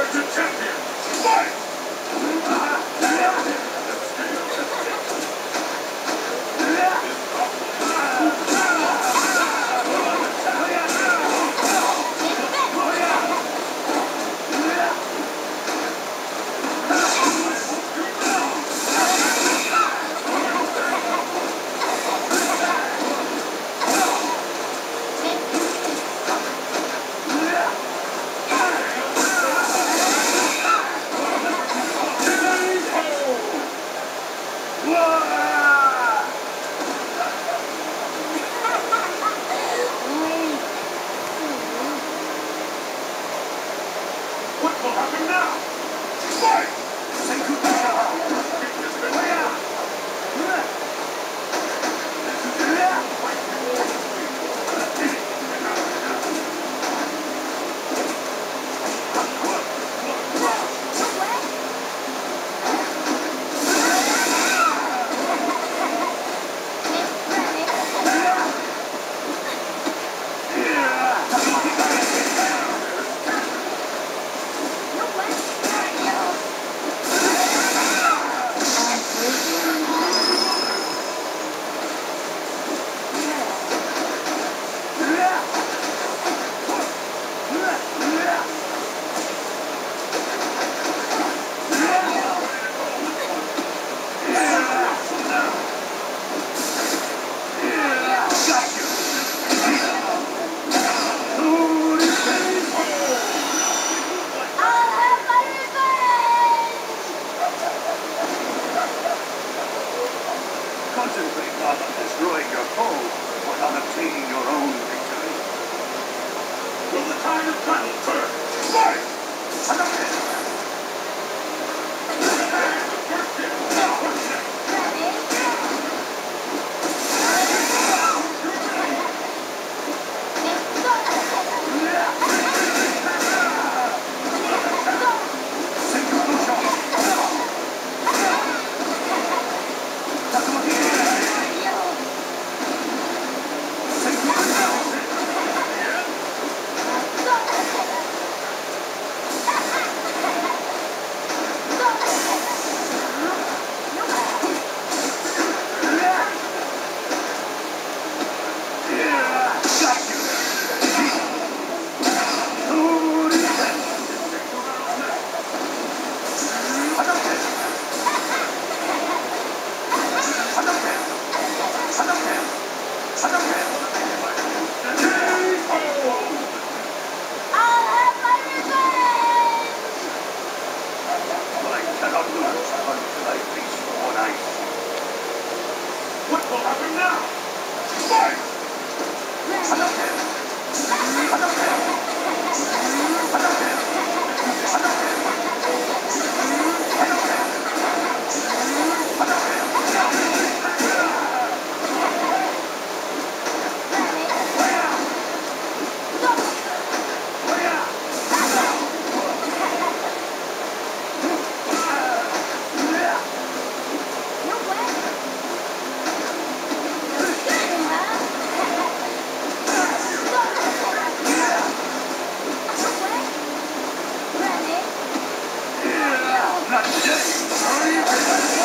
Emergent champion. What happened happen now? Fight! Fight! Adam not today.